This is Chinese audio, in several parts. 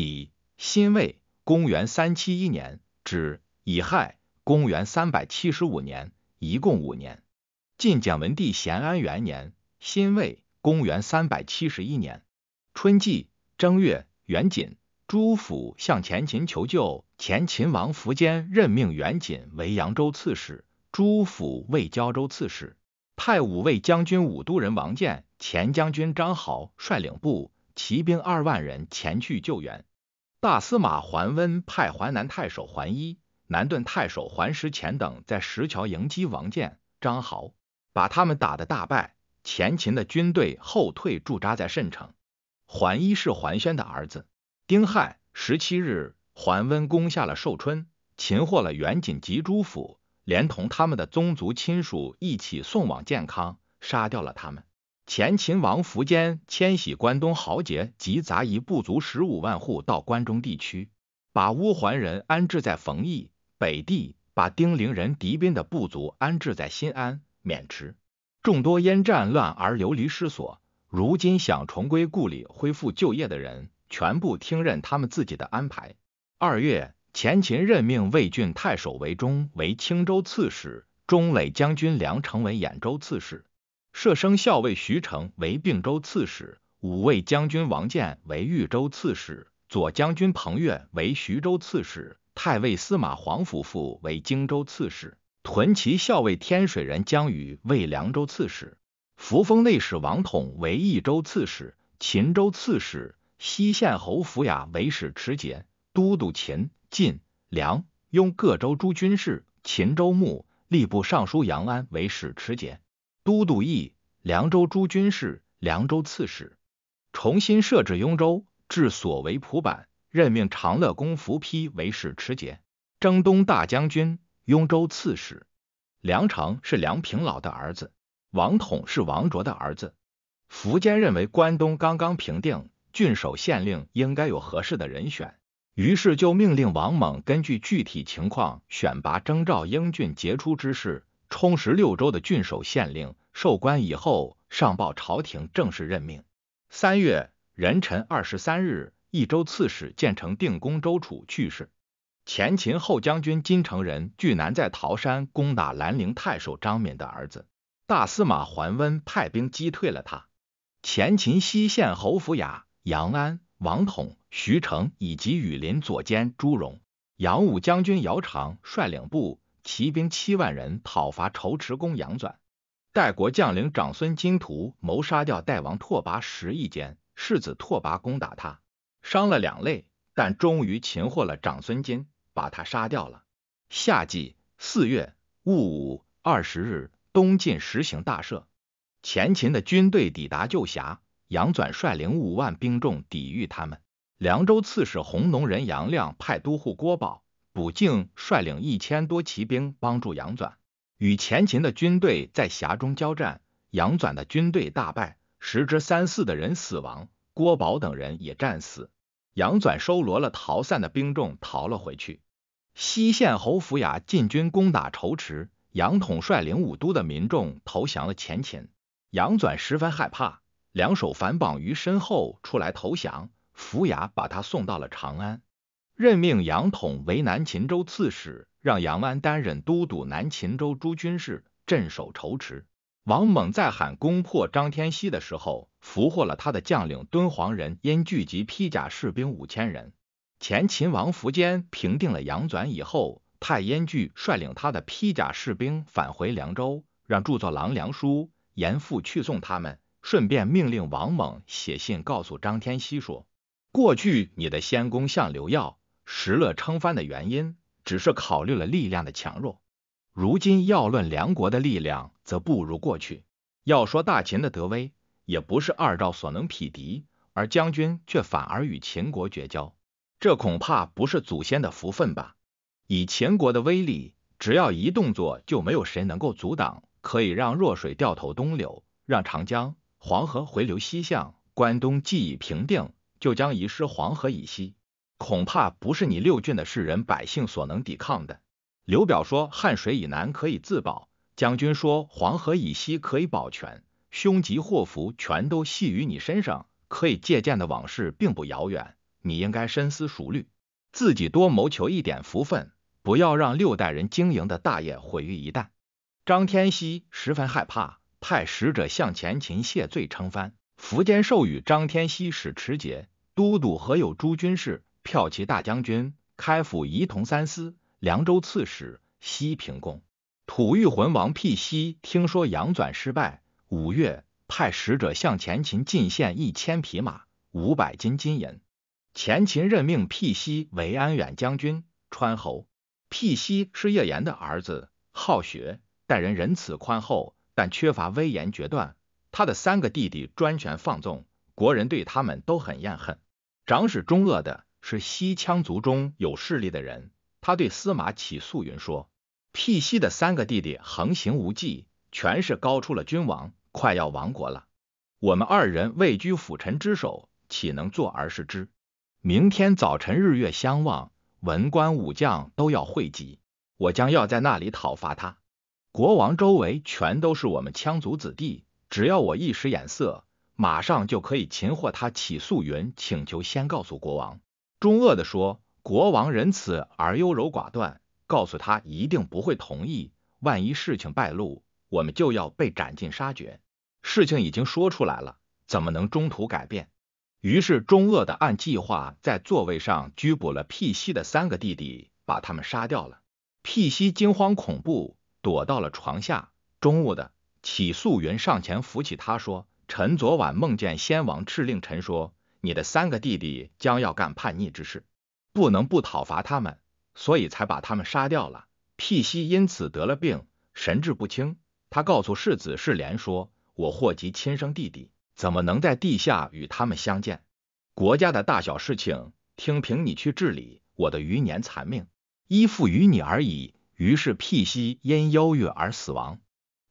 起，辛未，公元三七一年至乙亥，公元三百七十五年，一共五年。晋简文帝咸安元年，辛未，公元三百七十一年春季正月，元瑾，朱府向前秦求救，前秦王苻坚任命元瑾为扬州刺史，朱府为胶州刺史，派五位将军武都人王建、前将军张豪率领部。骑兵二万人前去救援。大司马桓温派淮南太守桓伊、南顿太守桓石虔等在石桥迎击王建、张豪，把他们打得大败。前秦的军队后退，驻扎在慎城。桓伊是桓宣的儿子。丁亥十七日，桓温攻下了寿春，擒获了元锦及朱府，连同他们的宗族亲属一起送往建康，杀掉了他们。前秦王苻坚迁徙关东豪杰及杂役部族十五万户到关中地区，把乌桓人安置在冯邑、北地，把丁陵人狄宾的部族安置在新安、渑池。众多因战乱而流离失所，如今想重归故里、恢复就业的人，全部听任他们自己的安排。二月，前秦任命魏郡太守韦忠为青州刺史，中垒将军梁成为兖州刺史。射生校尉徐成为并州刺史，五位将军王建为豫州刺史，左将军彭越为徐州刺史，太尉司马黄甫父为荆州刺史，屯骑校尉天水人姜宇为凉州刺史，扶风内史王统为益州刺史，秦州刺史西县侯府雅为使持节，都督秦、晋、梁、雍各州诸军事，秦州牧吏部尚书杨安为使持节。都督义凉州诸军事、凉州刺史，重新设置雍州，置所为蒲坂，任命长乐公伏丕为使持节、征东大将军、雍州刺史。梁成是梁平老的儿子，王统是王卓的儿子。苻坚认为关东刚刚平定，郡守县令应该有合适的人选，于是就命令王猛根据具体情况选拔征召英俊杰出之士。充实六州的郡守县令，授官以后上报朝廷正式任命。三月壬辰二十三日，益州刺史建成定公周楚去世。前秦后将军金城人据南在桃山攻打兰陵太守张敏的儿子，大司马桓温派兵击退了他。前秦西县侯府雅、杨安、王统、徐成以及羽林左监朱荣、杨武将军姚长率领部。骑兵七万人讨伐仇池公杨纂，代国将领长孙金图谋杀掉代王拓跋十亿间，世子拓跋攻打他，伤了两肋，但终于擒获了长孙金，把他杀掉了。夏季四月戊午二十日，东晋实行大赦。前秦的军队抵达旧峡，杨纂率领五万兵众抵御他们。凉州刺史弘农人杨亮派都护郭宝。卜敬率领一千多骑兵帮助杨纂，与前秦的军队在峡中交战，杨纂的军队大败，十之三四的人死亡，郭宝等人也战死。杨纂收罗了逃散的兵众，逃了回去。西县侯府雅进军攻打仇池，杨统率领武都的民众投降了前秦。杨纂十分害怕，两手反绑于身后出来投降。府雅把他送到了长安。任命杨统为南秦州刺史，让杨安担任都督南秦州诸军事，镇守仇池。王猛在喊攻破张天锡的时候，俘获了他的将领敦煌人，因聚集披甲士兵五千人。前秦王苻坚平定了杨纂以后，派燕具率领他的披甲士兵返回凉州，让著作郎梁书严复去送他们，顺便命令王猛写信告诉张天锡说：过去你的先公向刘耀。石勒称藩的原因，只是考虑了力量的强弱。如今要论梁国的力量，则不如过去；要说大秦的德威，也不是二赵所能匹敌。而将军却反而与秦国绝交，这恐怕不是祖先的福分吧？以秦国的威力，只要一动作，就没有谁能够阻挡。可以让弱水掉头东流，让长江、黄河回流西向。关东既已平定，就将遗失黄河以西。恐怕不是你六郡的士人百姓所能抵抗的。刘表说汉水以南可以自保，将军说黄河以西可以保全，凶吉祸福全都系于你身上，可以借鉴的往事并不遥远。你应该深思熟虑，自己多谋求一点福分，不要让六代人经营的大业毁于一旦。张天锡十分害怕，派使者向前秦谢罪称藩。苻坚授予张天锡使持节、都督何有诸军事、骠骑大将军、开府仪同三司、凉州刺史、西平公。吐谷浑王辟西听说杨纂失败，五月派使者向前秦进献一千匹马、五百斤金银。前秦任命辟西为安远将军、川侯。辟西是叶延的儿子，好学。待人仁慈宽厚，但缺乏威严决断。他的三个弟弟专权放纵，国人对他们都很厌恨。长史中鄂的是西羌族中有势力的人，他对司马启素云说：“辟西的三个弟弟横行无忌，权势高出了君王，快要亡国了。我们二人位居辅臣之首，岂能坐而视之？明天早晨日月相望，文官武将都要汇集，我将要在那里讨伐他。”国王周围全都是我们羌族子弟，只要我一使眼色，马上就可以擒获他。起诉云请求先告诉国王。中恶的说，国王仁慈而优柔寡断，告诉他一定不会同意。万一事情败露，我们就要被斩尽杀绝。事情已经说出来了，怎么能中途改变？于是中恶的按计划在座位上拘捕了辟西的三个弟弟，把他们杀掉了。辟西惊慌恐怖。躲到了床下。中午的，起素云上前扶起他，说：“臣昨晚梦见先王敕令臣说，你的三个弟弟将要干叛逆之事，不能不讨伐他们，所以才把他们杀掉了。辟西因此得了病，神志不清。他告诉世子世廉说：我祸及亲生弟弟，怎么能在地下与他们相见？国家的大小事情，听凭你去治理。我的余年残命，依附于你而已。”于是辟西因忧郁而死亡。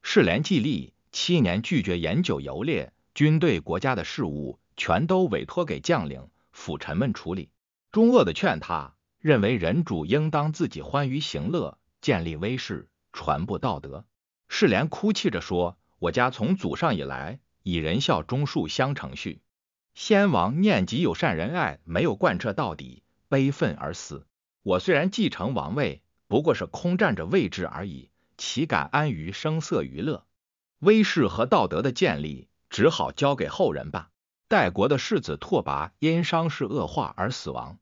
世廉既立，七年拒绝饮酒游猎，军队国家的事务全都委托给将领辅臣们处理。中恶的劝他，认为人主应当自己欢于行乐，建立威势，传播道德。世廉哭泣着说：“我家从祖上以来，以仁孝忠恕相承续。先王念及有善仁爱，没有贯彻到底，悲愤而死。我虽然继承王位。”不过是空占着位置而已，岂敢安于声色娱乐？威势和道德的建立，只好交给后人吧。代国的世子拓跋因伤势恶化而死亡。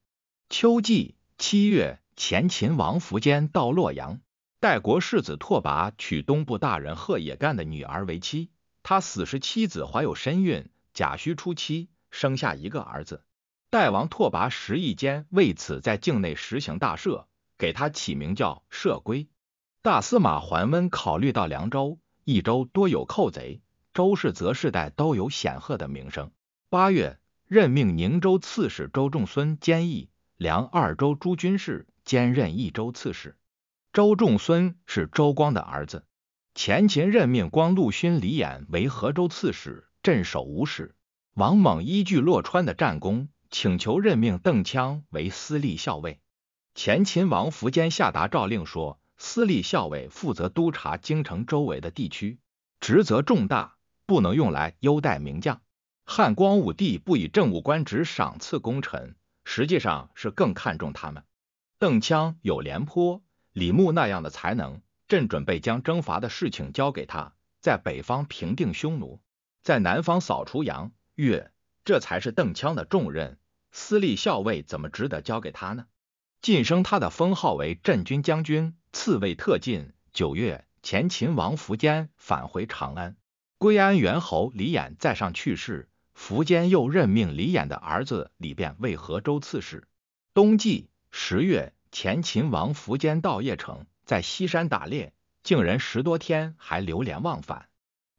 秋季七月，前秦王苻坚到洛阳，代国世子拓跋娶东部大人贺野干的女儿为妻。他死时，妻子怀有身孕，甲戌初期生下一个儿子。代王拓跋十亿间为此在境内实行大赦。给他起名叫赦归。大司马桓温考虑到凉州、益州多有寇贼，周氏则世代都有显赫的名声。八月，任命宁州刺史周仲孙兼益凉二州诸军事，兼任益州刺史。周仲孙是周光的儿子。前秦任命光禄勋李衍为河州刺史，镇守吴使。王猛依据洛川的战功，请求任命邓羌为司隶校尉。前秦王苻坚下达诏令说，司隶校尉负责督察京城周围的地区，职责重大，不能用来优待名将。汉光武帝不以政务官职赏赐功臣，实际上是更看重他们。邓羌有廉颇、李牧那样的才能，朕准备将征伐的事情交给他，在北方平定匈奴，在南方扫除杨越，这才是邓羌的重任。私立校尉怎么值得交给他呢？晋升他的封号为镇军将军，次位特进。九月，前秦王苻坚返回长安，归安元侯李衍在上去世，苻坚又任命李衍的儿子李昪为河州刺史。冬季十月，前秦王苻坚到邺城，在西山打猎，竟人十多天，还流连忘返。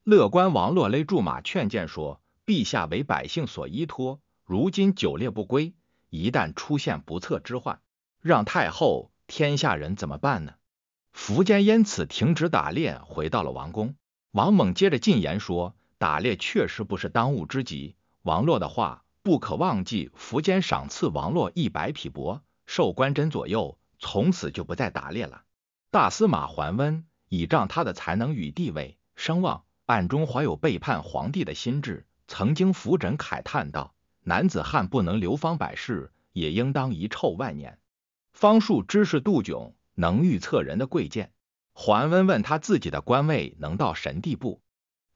乐官王洛勒驻马劝谏说：“陛下为百姓所依托，如今久猎不归，一旦出现不测之患。”让太后，天下人怎么办呢？苻坚因此停止打猎，回到了王宫。王猛接着进言说：“打猎确实不是当务之急。王洛的话不可忘记。”苻坚赏赐王洛一百匹帛，授官真左右，从此就不再打猎了。大司马桓温倚仗他的才能与地位声望，暗中怀有背叛皇帝的心志，曾经扶枕慨叹道：“男子汉不能流芳百世。”也应当遗臭万年。方术知识杜炯能预测人的贵贱。桓温问他自己的官位能到神地步，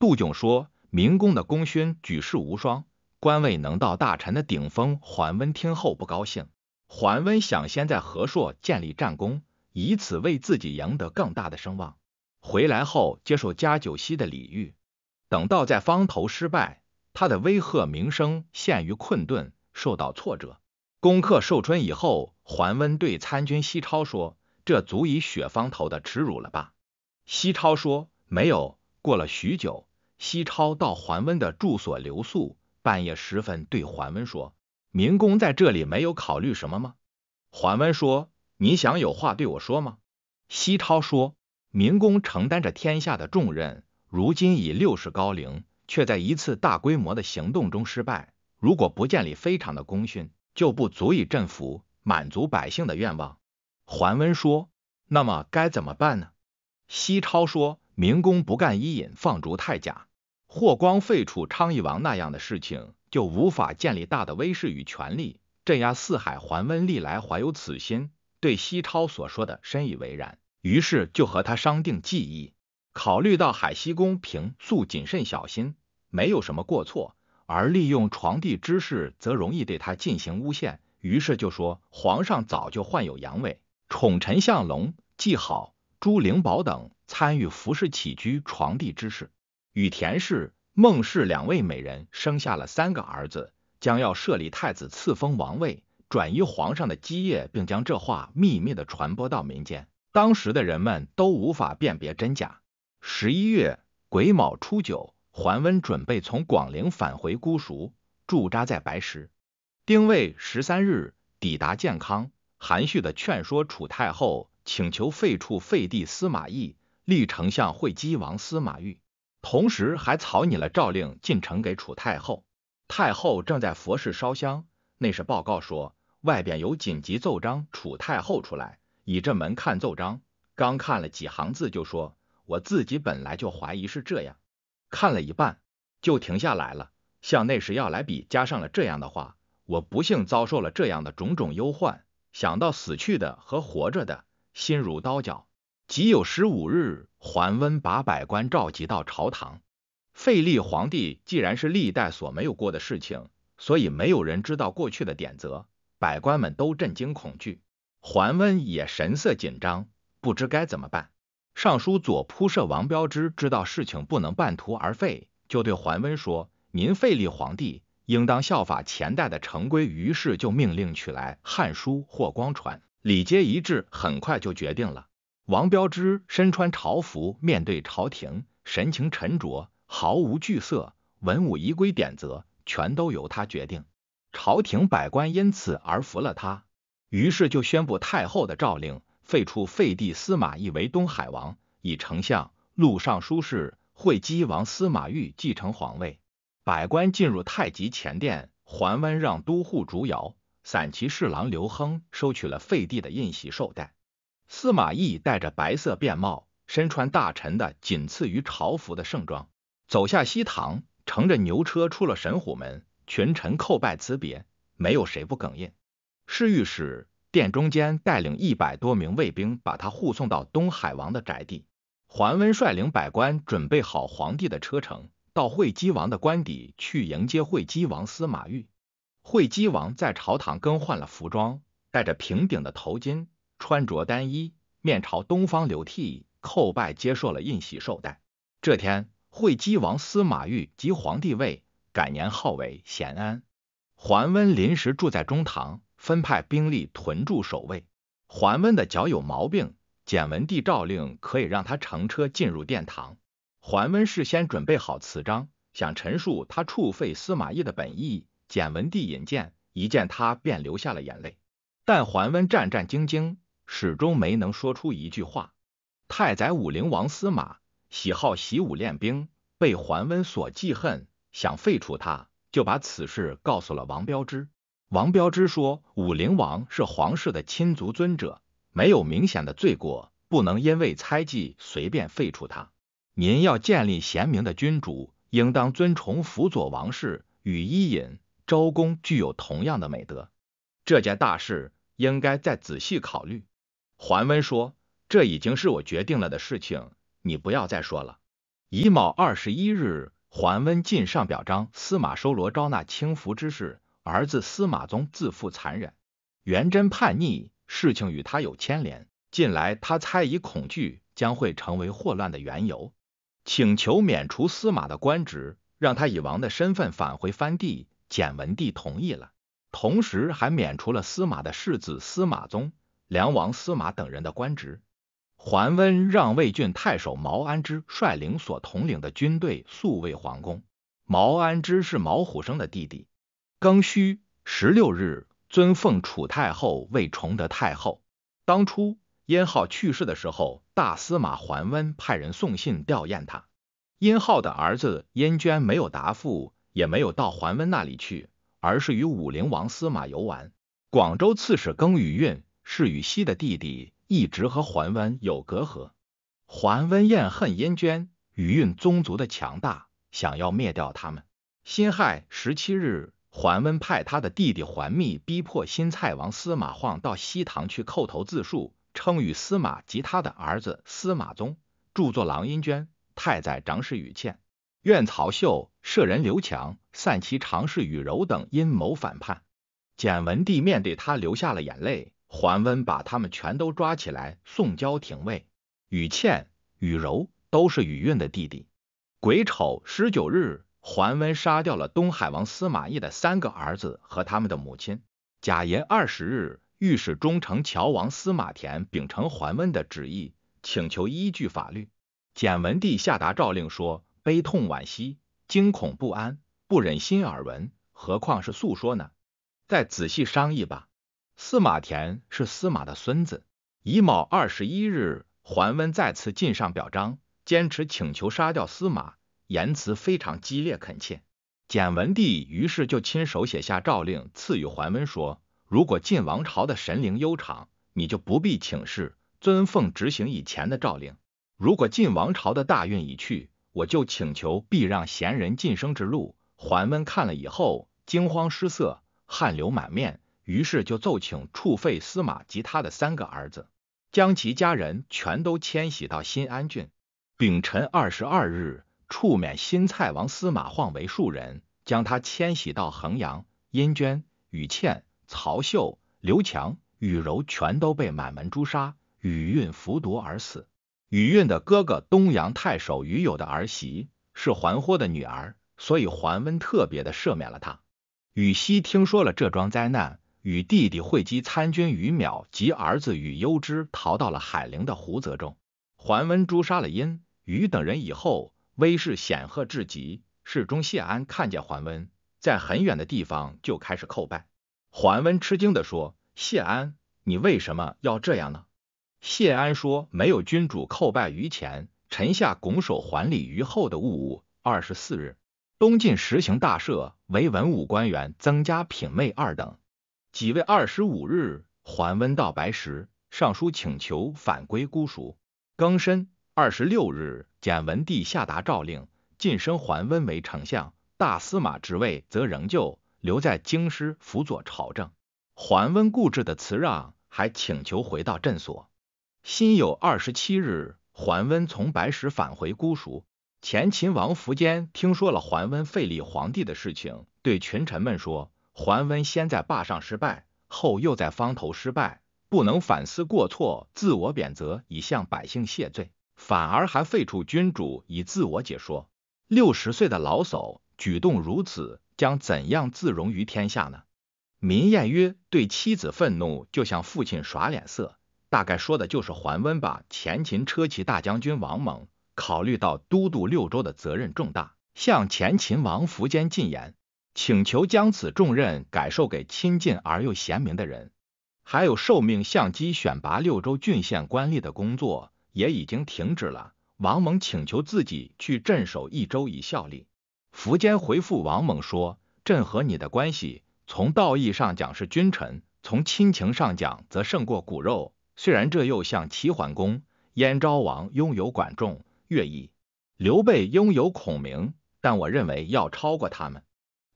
杜炯说明公的功勋举世无双，官位能到大臣的顶峰。桓温听后不高兴。桓温想先在和硕建立战功，以此为自己赢得更大的声望。回来后接受加九锡的礼遇，等到在方头失败，他的威赫名声陷于困顿，受到挫折。攻克寿春以后，桓温对参军西超说。这足以雪方头的耻辱了吧？西超说没有。过了许久，西超到桓温的住所留宿，半夜时分对桓温说：“明公在这里没有考虑什么吗？”桓温说：“你想有话对我说吗？”西超说：“明公承担着天下的重任，如今已六十高龄，却在一次大规模的行动中失败。如果不建立非常的功勋，就不足以振服满足百姓的愿望。”桓温说：“那么该怎么办呢？”西超说：“明公不干伊尹放逐太甲，霍光废除昌邑王那样的事情，就无法建立大的威势与权力，镇压四海。”桓温历来怀有此心，对西超所说的深以为然，于是就和他商定计议。考虑到海西公平素谨慎小心，没有什么过错，而利用床帝之事则容易对他进行诬陷，于是就说皇上早就患有阳痿。宠臣向龙、季好、朱灵宝等参与服侍起居床帝之事，与田氏、孟氏两位美人生下了三个儿子，将要设立太子赐封王位，转移皇上的基业，并将这话秘密的传播到民间。当时的人们都无法辨别真假。十一月癸卯初九，桓温准备从广陵返回姑熟，驻扎在白石。丁未十三日抵达建康。含蓄的劝说楚太后，请求废黜废帝司马懿，立丞相会稽王司马昱，同时还草拟了诏令进城给楚太后。太后正在佛事烧香，内侍报告说外边有紧急奏章。楚太后出来，倚着门看奏章，刚看了几行字，就说：“我自己本来就怀疑是这样。”看了一半就停下来了，向内侍要来笔，加上了这样的话：“我不幸遭受了这样的种种忧患。”想到死去的和活着的，心如刀绞。即有十五日，桓温把百官召集到朝堂。废立皇帝既然是历代所没有过的事情，所以没有人知道过去的典则，百官们都震惊恐惧。桓温也神色紧张，不知该怎么办。尚书左仆射王彪之知道事情不能半途而废，就对桓温说：“您废立皇帝。”应当效法前代的成规，于是就命令取来《汉书》或光传，礼节一致，很快就决定了。王彪之身穿朝服，面对朝廷，神情沉着，毫无惧色。文武仪规典则，全都由他决定。朝廷百官因此而服了他，于是就宣布太后的诏令，废黜废帝司马懿为东海王，以丞相、录尚书事、会稽王司马昱继承皇位。百官进入太极前殿，桓温让都护烛瑶、散骑侍郎刘亨收取了废帝的印玺绶带。司马懿戴着白色便帽，身穿大臣的仅次于朝服的盛装，走下西堂，乘着牛车出了神虎门，群臣叩拜辞别，没有谁不哽咽。侍御史殿中间带领一百多名卫兵，把他护送到东海王的宅地。桓温率领百官准备好皇帝的车乘。到会稽王的官邸去迎接会稽王司马昱。会稽王在朝堂更换了服装，戴着平顶的头巾，穿着单衣，面朝东方流涕，叩拜接受了印玺绶带。这天，会稽王司马昱即皇帝位，改年号为咸安。桓温临时住在中堂，分派兵力屯驻守卫。桓温的脚有毛病，简文帝诏令可以让他乘车进入殿堂。桓温事先准备好词章，想陈述他处废司马懿的本意。简文帝引荐，一见他便流下了眼泪。但桓温战战兢兢，始终没能说出一句话。太宰武灵王司马喜好习武练兵，被桓温所记恨，想废除他，就把此事告诉了王彪之。王彪之说，武灵王是皇室的亲族尊者，没有明显的罪过，不能因为猜忌随便废除他。您要建立贤明的君主，应当尊崇辅佐王室，与伊尹、周公具有同样的美德。这件大事应该再仔细考虑。桓温说：“这已经是我决定了的事情，你不要再说了。”乙卯二十一日，桓温进上表彰司马收罗招纳轻浮之事，儿子司马宗自负残忍，元贞叛逆，事情与他有牵连。近来他猜疑恐惧将会成为祸乱的缘由，请求免除司马的官职，让他以王的身份返回藩地。简文帝同意了，同时还免除了司马的世子司马宗。梁王司马等人的官职，桓温让魏郡太守毛安之率领所统领的军队宿卫皇宫。毛安之是毛虎生的弟弟。庚戌十六日，尊奉楚太后为崇德太后。当初殷浩去世的时候，大司马桓温派人送信吊唁他。殷浩的儿子殷娟没有答复，也没有到桓温那里去，而是与武陵王司马游玩。广州刺史庚宇运。是禹锡的弟弟，一直和桓温有隔阂。桓温厌恨殷娟、禹运宗族的强大，想要灭掉他们。辛亥十七日，桓温派他的弟弟桓密逼迫新蔡王司马晃到西堂去叩头自述，称与司马及他的儿子司马宗、著作郎殷娟、太宰长史宇倩、愿曹秀、舍人刘强、散骑常侍宇柔等阴谋反叛。简文帝面对他流下了眼泪。桓温把他们全都抓起来送交廷尉。宇倩、宇柔都是宇运的弟弟。癸丑十九日，桓温杀掉了东海王司马懿的三个儿子和他们的母亲。甲寅二十日，御史中丞乔王司马田秉承桓温的旨意，请求依据法律。简文帝下达诏令说：悲痛惋惜，惊恐不安，不忍心耳闻，何况是诉说呢？再仔细商议吧。司马田是司马的孙子。乙卯二十一日，桓温再次进上表彰，坚持请求杀掉司马，言辞非常激烈恳切。简文帝于是就亲手写下诏令，赐予桓温说：如果晋王朝的神灵悠长，你就不必请示，遵奉执行以前的诏令；如果晋王朝的大运已去，我就请求避让贤人晋升之路。桓温看了以后，惊慌失色，汗流满面。于是就奏请处废司马及他的三个儿子，将其家人全都迁徙到新安郡。丙辰二十二日，处免新蔡王司马晃为庶人，将他迁徙到衡阳。殷娟、宇倩、曹秀、刘强、宇柔全都被满门诛杀，宇运服毒而死。宇运的哥哥东阳太守宇友的儿媳是桓豁的女儿，所以桓温特别的赦免了他。禹锡听说了这桩灾难。与弟弟会稽参军于淼及儿子与幽之逃到了海陵的胡泽中。桓温诛杀了殷、于等人以后，威势显赫至极。侍中谢安看见桓温在很远的地方，就开始叩拜。桓温吃惊地说：“谢安，你为什么要这样呢？”谢安说：“没有君主叩拜于前，臣下拱手还礼于后的物物。”二十四日，东晋实行大赦，为文武官员增加品位二等。己未二十五日，桓温到白石上书请求返归姑蜀。庚申二十六日，简文帝下达诏令，晋升桓温为丞相，大司马职位则仍旧留在京师辅佐朝政。桓温固执的辞让，还请求回到镇所。辛酉二十七日，桓温从白石返回姑蜀。前秦王苻坚听说了桓温废立皇帝的事情，对群臣们说。桓温先在霸上失败，后又在方头失败，不能反思过错，自我贬责以向百姓谢罪，反而还废黜君主以自我解说。六十岁的老叟举动如此，将怎样自容于天下呢？民谚曰：“对妻子愤怒，就像父亲耍脸色。”大概说的就是桓温吧。前秦车骑大将军王猛考虑到都督六州的责任重大，向前秦王苻坚进言。请求将此重任改授给亲近而又贤明的人，还有受命相机选拔六州郡县官吏的工作也已经停止了。王猛请求自己去镇守一州以效力。苻坚回复王猛说：“朕和你的关系，从道义上讲是君臣，从亲情上讲则胜过骨肉。虽然这又像齐桓公、燕昭王拥有管仲、乐毅，刘备拥有孔明，但我认为要超过他们。”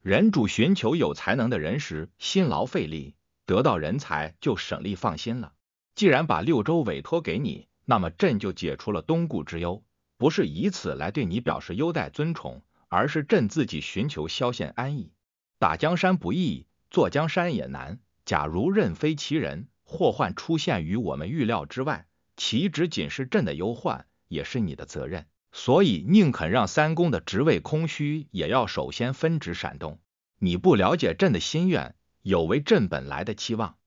人主寻求有才能的人时，辛劳费力，得到人才就省力放心了。既然把六州委托给你，那么朕就解除了东顾之忧，不是以此来对你表示优待尊崇，而是朕自己寻求萧县安逸。打江山不易，坐江山也难。假如任非其人，祸患出现于我们预料之外，岂止仅是朕的忧患，也是你的责任。所以宁肯让三公的职位空虚，也要首先分职闪动。你不了解朕的心愿，有违朕本来的期望。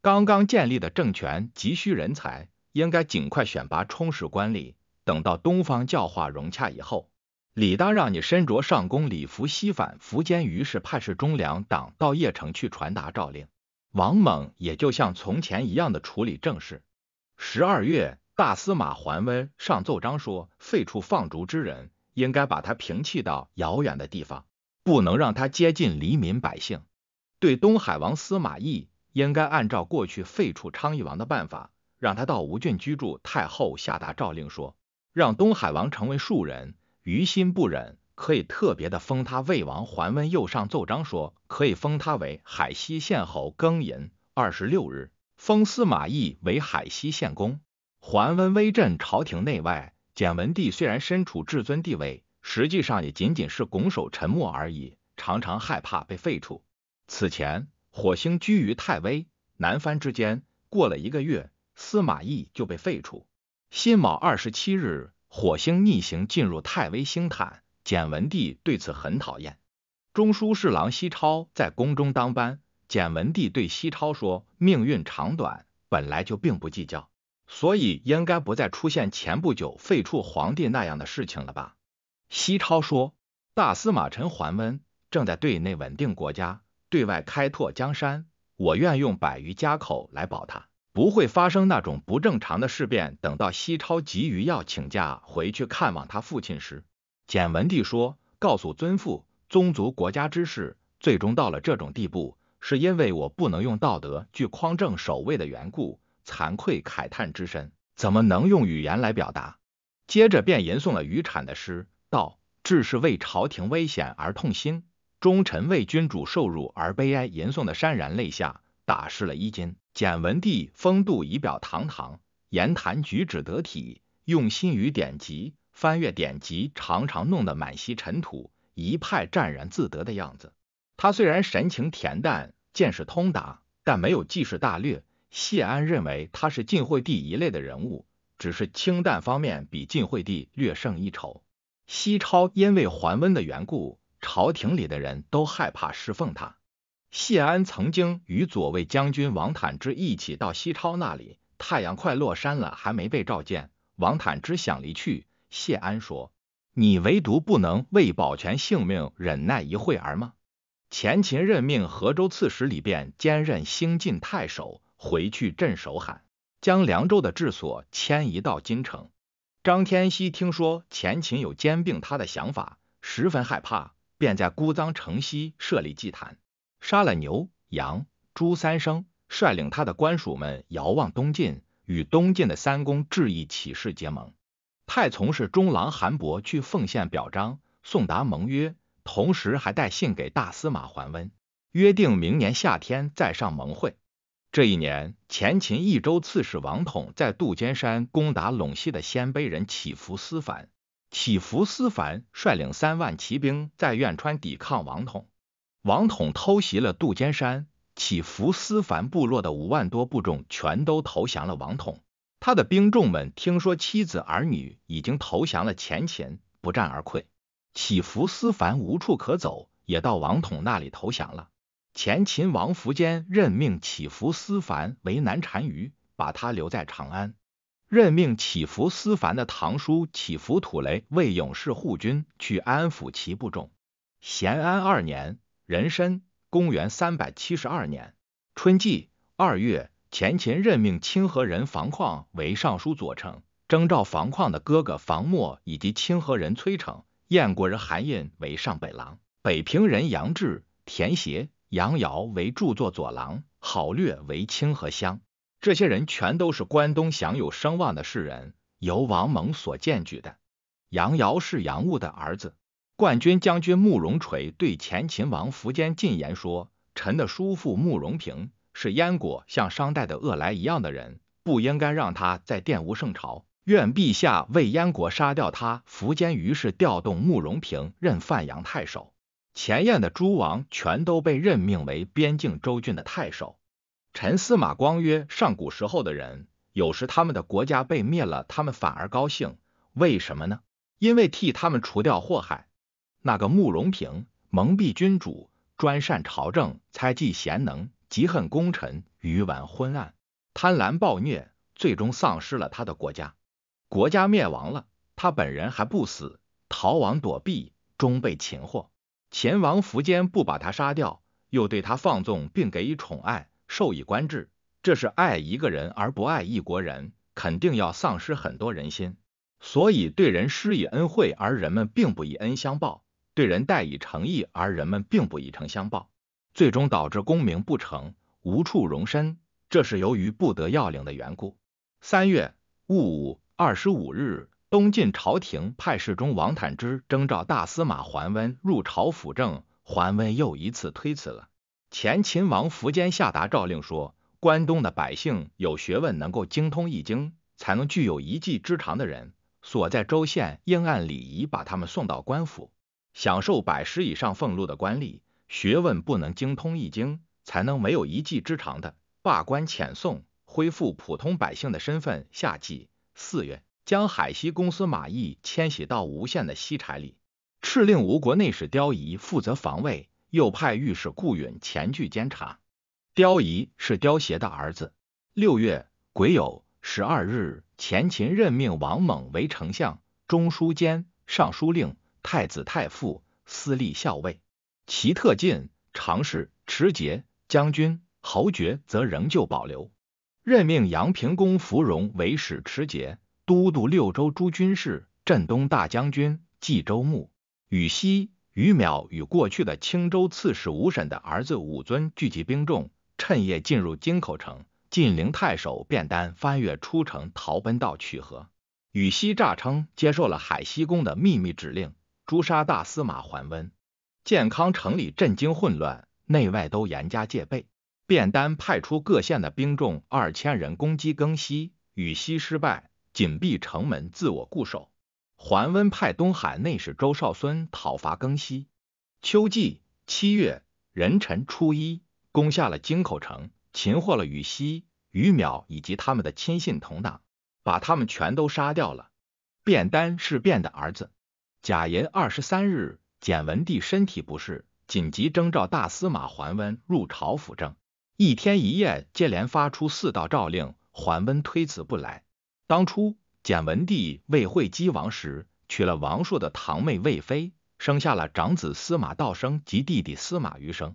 刚刚建立的政权急需人才，应该尽快选拔充实官吏。等到东方教化融洽以后，理当让你身着上宫礼服西返。苻坚于是派使忠良党到邺城去传达诏令，王猛也就像从前一样的处理政事。十二月。大司马桓温上奏章说，废黜放逐之人，应该把他平弃到遥远的地方，不能让他接近黎民百姓。对东海王司马懿，应该按照过去废黜昌邑王的办法，让他到吴郡居住。太后下达诏令说，让东海王成为庶人，于心不忍，可以特别的封他魏王。桓温又上奏章说，可以封他为海西县侯。庚寅二十六日，封司马懿为海西县公。桓温威震朝廷内外，简文帝虽然身处至尊地位，实际上也仅仅是拱手沉默而已，常常害怕被废黜。此前，火星居于太微、南藩之间，过了一个月，司马懿就被废黜。辛卯二十七日，火星逆行进入太微星探，简文帝对此很讨厌。中书侍郎西超在宫中当班，简文帝对西超说：“命运长短，本来就并不计较。”所以应该不再出现前不久废黜皇帝那样的事情了吧？西超说，大司马陈桓温正在对内稳定国家，对外开拓江山，我愿用百余家口来保他，不会发生那种不正常的事变。等到西超急于要请假回去看望他父亲时，简文帝说，告诉尊父，宗族国家之事最终到了这种地步，是因为我不能用道德去匡正守卫的缘故。惭愧慨叹之深，怎么能用语言来表达？接着便吟诵了余产的诗，道：志士为朝廷危险而痛心，忠臣为君主受辱而悲哀。吟诵的潸然泪下，打湿了衣襟。简文帝风度仪表堂堂，言谈举止得体，用心于典籍，翻阅典籍常常弄得满席尘土，一派湛然自得的样子。他虽然神情恬淡，见识通达，但没有记事大略。谢安认为他是晋惠帝一类的人物，只是清淡方面比晋惠帝略胜一筹。西超因为桓温的缘故，朝廷里的人都害怕侍奉他。谢安曾经与左卫将军王坦之一起到西超那里，太阳快落山了，还没被召见。王坦之想离去，谢安说：“你唯独不能为保全性命忍耐一会儿吗？”前秦任命河州刺史李昪兼任兴晋太守。回去镇守汉，将凉州的治所迁移到京城。张天锡听说前秦有兼并他的想法，十分害怕，便在孤臧城西设立祭坛，杀了牛、羊、猪三牲，率领他的官属们遥望东晋，与东晋的三公致意起事结盟。太从事中郎韩伯去奉献表彰，送达盟约，同时还带信给大司马桓温，约定明年夏天再上盟会。这一年，前秦益州刺史王统在杜鹃山攻打陇西的鲜卑人乞伏思凡。乞伏思凡率领三万骑兵在苑川抵抗王统。王统偷袭了杜鹃山，乞伏思凡部落的五万多部众全都投降了王统。他的兵众们听说妻子儿女已经投降了前秦，不战而溃。乞伏思凡无处可走，也到王统那里投降了。前秦王苻坚任命乞伏思凡为南单于，把他留在长安。任命乞伏思凡的堂叔乞伏土雷为勇士护军，去安抚其部众。咸安二年壬申，公元三百七十二年春季二月，前秦任命清河人房况为尚书左丞，征召房况的哥哥房默以及清河人崔成、燕国人韩印为上北郎，北平人杨志、田协。杨尧为著作左郎，郝略为清河乡。这些人全都是关东享有声望的士人，由王蒙所荐举的。杨尧是杨务的儿子。冠军将军慕容垂对前秦王苻坚进言说：“臣的叔父慕容平是燕国像商代的恶来一样的人，不应该让他再玷污圣朝。愿陛下为燕国杀掉他。苻坚于是调动慕容平任范阳太守。前燕的诸王全都被任命为边境州郡的太守。陈司马光曰：上古时候的人，有时他们的国家被灭了，他们反而高兴，为什么呢？因为替他们除掉祸害。那个慕容平蒙蔽君主，专擅朝政，猜忌贤能，嫉恨功臣，愚顽昏暗，贪婪暴虐，最终丧失了他的国家。国家灭亡了，他本人还不死，逃亡躲避，终被擒获。秦王苻坚不把他杀掉，又对他放纵，并给予宠爱，授以官制，这是爱一个人而不爱一国人，肯定要丧失很多人心。所以对人施以恩惠，而人们并不以恩相报；对人待以诚意，而人们并不以诚相报，最终导致功名不成，无处容身。这是由于不得要领的缘故。三月戊午二十五日。东晋朝廷派侍中王坦之征召大司马桓温入朝辅政，桓温又一次推辞了。前秦王苻坚下达诏令说，关东的百姓有学问，能够精通易经，才能具有一技之长的人，所在州县应按礼仪把他们送到官府，享受百十以上俸禄的官吏；学问不能精通易经，才能没有一技之长的，罢官遣送，恢复普通百姓的身份。夏季四月。将海西公司马邑迁徙到吴县的西柴里，敕令吴国内史刁仪负责防卫，又派御史顾允前去监察。刁仪是刁协的儿子。六月癸酉十二日，前秦任命王猛为丞相、中书监、尚书令、太子太傅、司隶校尉。其特进、常侍、持节、将军、侯爵则仍旧保留。任命阳平公芙蓉为使持节。都督六州诸军事，镇东大将军，冀州牧。禹锡、禹邈与过去的青州刺史吴审的儿子武尊聚集兵众，趁夜进入京口城。晋陵太守卞丹翻越出城，逃奔到曲河。禹锡诈称接受了海西公的秘密指令，诛杀大司马桓温。建康城里震惊混乱，内外都严加戒备。卞丹派出各县的兵众二千人攻击更西，禹锡失败。紧闭城门，自我固守。桓温派东海内史周少孙讨伐更西。秋季七月壬辰初一，攻下了京口城，擒获了禹锡、禹邈以及他们的亲信同党，把他们全都杀掉了。卞丹是卞的儿子。甲寅二十三日，简文帝身体不适，紧急征召大司马桓温入朝辅政。一天一夜接连发出四道诏令，桓温推辞不来。当初简文帝为惠姬王时，娶了王朔的堂妹魏妃，生下了长子司马道生及弟弟司马余生。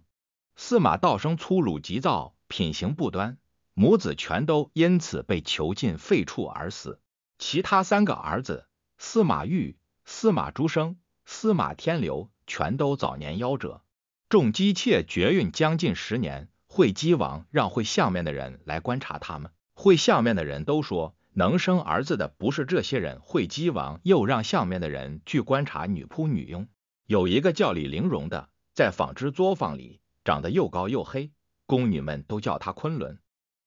司马道生粗鲁急躁，品行不端，母子全都因此被囚禁废黜而死。其他三个儿子司马昱、司马诸生、司马天流全都早年夭折。众姬妾绝孕将近十年，惠姬王让会相面的人来观察他们，会相面的人都说。能生儿子的不是这些人。惠姬王又让相面的人去观察女仆、女佣，有一个叫李玲容的，在纺织作坊里，长得又高又黑，宫女们都叫她昆仑。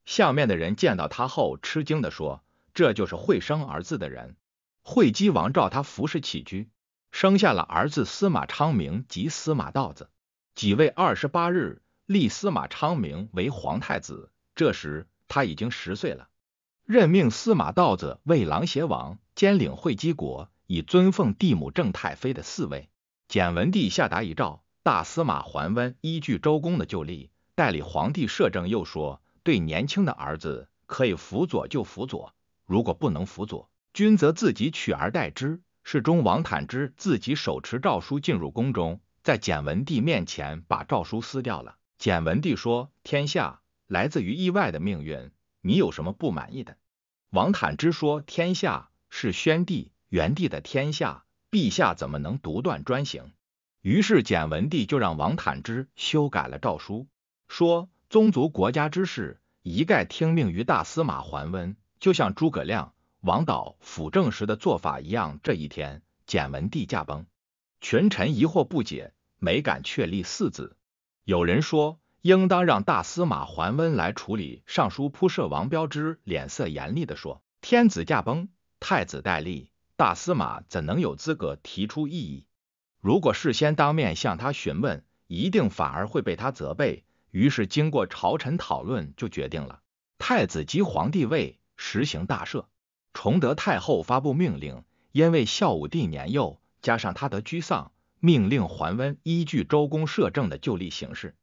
相面的人见到她后，吃惊的说：“这就是会生儿子的人。”惠姬王照他服侍起居，生下了儿子司马昌明及司马道子。几位二十八日，立司马昌明为皇太子，这时他已经十岁了。任命司马道子为琅邪王，兼领会稽国，以尊奉帝母正太妃的嗣位。简文帝下达遗诏，大司马桓温依据周公的旧例，代理皇帝摄政。又说，对年轻的儿子可以辅佐就辅佐，如果不能辅佐，君则自己取而代之。侍中王坦之自己手持诏书进入宫中，在简文帝面前把诏书撕掉了。简文帝说：“天下来自于意外的命运。”你有什么不满意的？王坦之说：“天下是宣帝、元帝的天下，陛下怎么能独断专行？”于是简文帝就让王坦之修改了诏书，说宗族国家之事一概听命于大司马桓温，就像诸葛亮、王导辅政时的做法一样。这一天，简文帝驾崩，群臣疑惑不解，没敢确立嗣子。有人说。应当让大司马桓温来处理。尚书仆射王彪之脸色严厉地说：“天子驾崩，太子戴立，大司马怎能有资格提出异议？如果事先当面向他询问，一定反而会被他责备。”于是经过朝臣讨论，就决定了太子即皇帝位，实行大赦。崇德太后发布命令，因为孝武帝年幼，加上他得居丧，命令桓温依据周公摄政的旧例行事。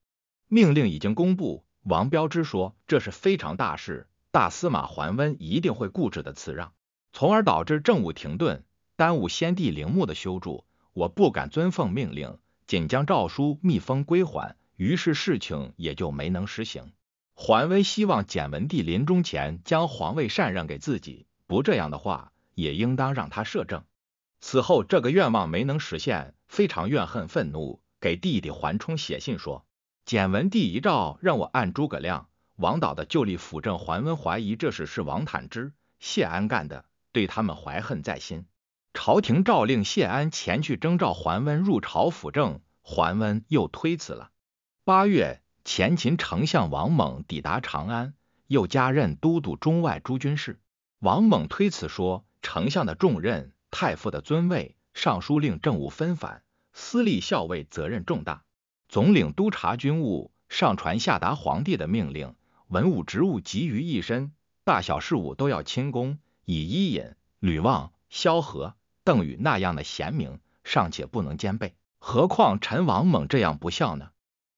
命令已经公布，王彪之说这是非常大事，大司马桓温一定会固执的辞让，从而导致政务停顿，耽误先帝陵墓的修筑。我不敢遵奉命令，仅将诏书密封归还，于是事情也就没能实行。桓温希望简文帝临终前将皇位禅让给自己。不这样的话，也应当让他摄政。此后这个愿望没能实现，非常怨恨愤怒，给弟弟桓冲写信说：简文帝遗诏让我按诸葛亮、王导的旧例辅政。桓温怀疑这事是王坦之、谢安干的，对他们怀恨在心。朝廷诏令谢安前去征召桓温入朝辅政，桓温又推辞了。八月，前秦丞相王猛抵达长安，又加任都督中外诸军事。王猛推辞说：“丞相的重任，太傅的尊位，尚书令政务纷繁，司隶校尉责任重大，总领督察军务，上传下达皇帝的命令，文武职务集于一身，大小事务都要亲公。以伊尹、吕望、萧何、邓禹那样的贤明，尚且不能兼备，何况陈王猛这样不孝呢？”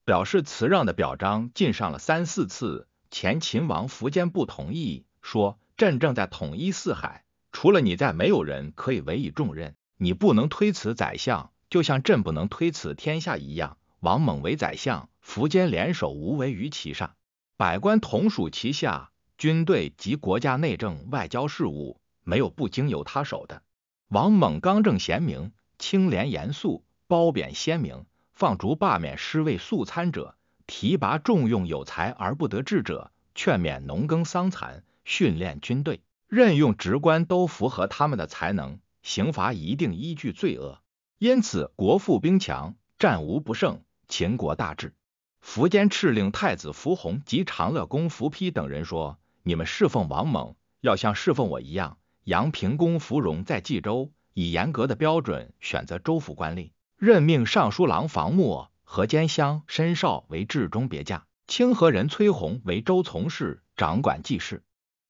表示辞让的表彰进上了三四次，前秦王苻坚不同意，说。朕正在统一四海，除了你在，没有人可以委以重任。你不能推辞宰相，就像朕不能推辞天下一样。王猛为宰相，苻坚联手无为于其上，百官同属其下，军队及国家内政、外交事务，没有不经由他手的。王猛刚正贤明，清廉严肃，褒贬鲜明，放逐罢免失位素参者，提拔重用有才而不得志者，劝勉农耕桑蚕。训练军队、任用职官都符合他们的才能，刑罚一定依据罪恶。因此，国富兵强，战无不胜，秦国大治。苻坚敕令太子苻弘及长乐公苻丕等人说：“你们侍奉王猛，要像侍奉我一样。”阳平公苻融在冀州，以严格的标准选择州府官吏，任命尚书郎房默和监乡申绍为治中别驾，清河人崔弘为州从事，掌管记事。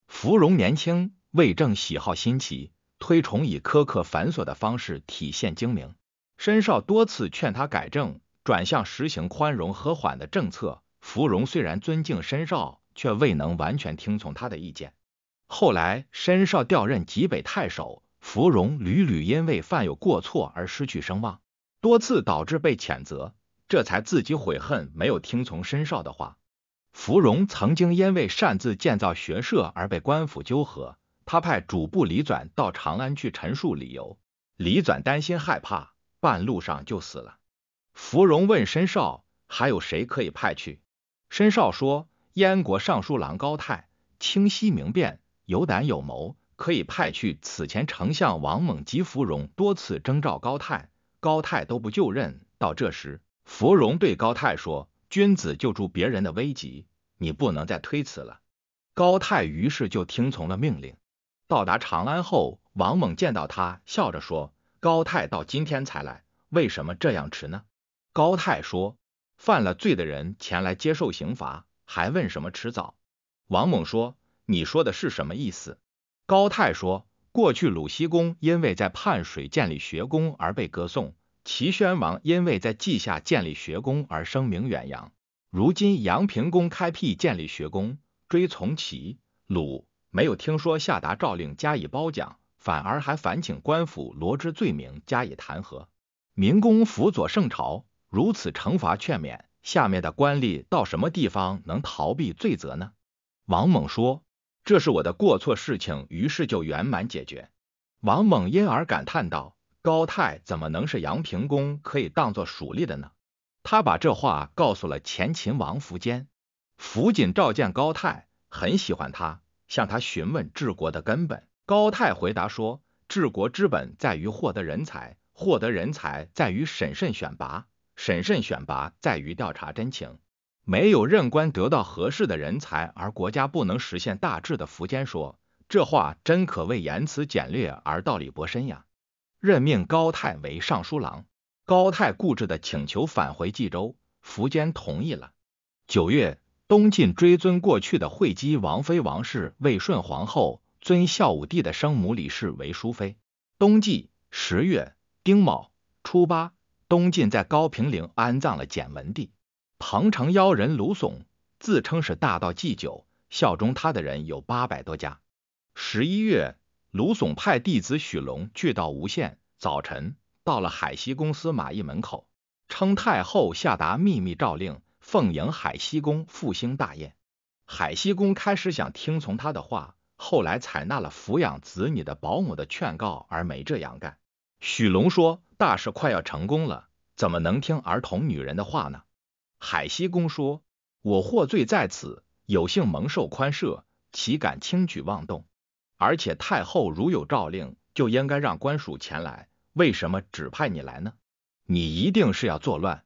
芙蓉年轻，为政喜好新奇，推崇以苛刻繁琐的方式体现精明。申少多次劝他改正，转向实行宽容和缓的政策。芙蓉虽然尊敬申少，却未能完全听从他的意见。后来申少调任济北太守，芙蓉屡屡因为犯有过错而失去声望，多次导致被谴责，这才自己悔恨，没有听从申少的话。芙蓉曾经因为擅自建造学社而被官府纠合，他派主簿李纂到长安去陈述理由。李纂担心害怕，半路上就死了。芙蓉问申少还有谁可以派去，申少说燕国尚书郎高泰清晰明辨，有胆有谋，可以派去。此前丞相王猛及芙蓉多次征召高泰，高泰都不就任。到这时，芙蓉对高泰说。君子救助别人的危急，你不能再推辞了。高泰于是就听从了命令。到达长安后，王猛见到他，笑着说：“高泰到今天才来，为什么这样迟呢？”高泰说：“犯了罪的人前来接受刑罚，还问什么迟早？”王猛说：“你说的是什么意思？”高泰说：“过去鲁西公因为在泮水建立学宫而被歌颂。”齐宣王因为在稷下建立学宫而声名远扬，如今阳平公开辟建立学宫，追从齐、鲁，没有听说下达诏令加以褒奖，反而还反请官府罗织罪名加以弹劾。明公辅佐圣朝，如此惩罚劝勉，下面的官吏到什么地方能逃避罪责呢？王猛说：“这是我的过错事情。”于是就圆满解决。王猛因而感叹道。高泰怎么能是杨平公可以当做属吏的呢？他把这话告诉了前秦王苻坚。苻瑾召见高泰，很喜欢他，向他询问治国的根本。高泰回答说：治国之本在于获得人才，获得人才在于审慎选拔，审慎选拔在于调查真情。没有任官得到合适的人才，而国家不能实现大治的苻坚说，这话真可谓言辞简略而道理博深呀。任命高泰为尚书郎，高泰固执的请求返回冀州，苻坚同意了。九月，东晋追尊过去的惠姬王妃王氏为顺皇后，尊孝武帝的生母李氏为淑妃。冬季十月丁卯初八，东晋在高平陵安葬了简文帝。彭城妖人卢耸自称是大道祭酒，效忠他的人有八百多家。十一月，卢耸派弟子许龙去到吴县，早晨到了海西公司马邑门口，称太后下达秘密诏令，奉迎海西公复兴大宴。海西公开始想听从他的话，后来采纳了抚养子女的保姆的劝告，而没这样干。许龙说：“大事快要成功了，怎么能听儿童女人的话呢？”海西公说：“我获罪在此，有幸蒙受宽赦，岂敢轻举妄动？而且太后如有诏令，就应该让官署前来，为什么只派你来呢？你一定是要作乱。”